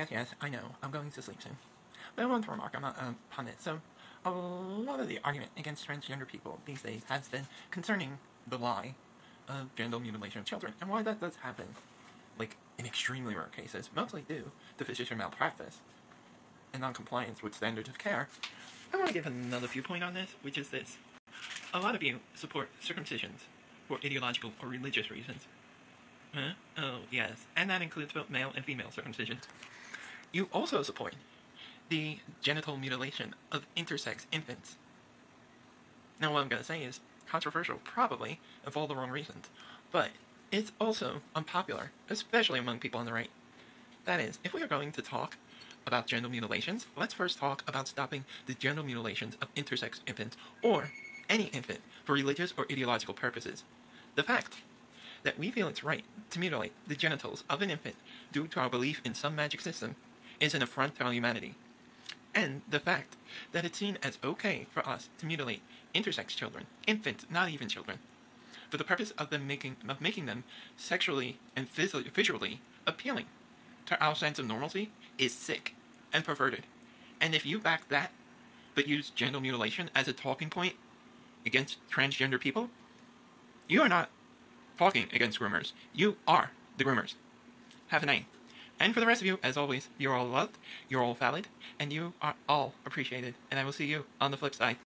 Yes, yes, I know. I'm going to sleep soon. But I want to remark, I'm a um, pundit, so a lot of the argument against transgender people these days has been concerning the lie of genital mutilation of children, and why that does happen, like, in extremely rare cases, mostly due to physician malpractice and non-compliance with standards of care. I want to give another viewpoint on this, which is this. A lot of you support circumcisions for ideological or religious reasons. Huh? Oh, yes. And that includes both male and female circumcisions. You also support the genital mutilation of intersex infants. Now, what I'm going to say is controversial, probably, of all the wrong reasons, but it's also unpopular, especially among people on the right. That is, if we are going to talk about genital mutilations, let's first talk about stopping the genital mutilations of intersex infants, or any infant, for religious or ideological purposes. The fact that we feel it's right to mutilate the genitals of an infant due to our belief in some magic system is an affront to our humanity. And the fact that it's seen as okay for us to mutilate intersex children, infants, not even children, for the purpose of them making of making them sexually and phys- visually appealing to our sense of normalcy is sick and perverted. And if you back that, but use genital mutilation as a talking point against transgender people, you are not talking against groomers. You are the groomers. Have a night. And for the rest of you, as always, you're all loved, you're all valid, and you are all appreciated. And I will see you on the flip side.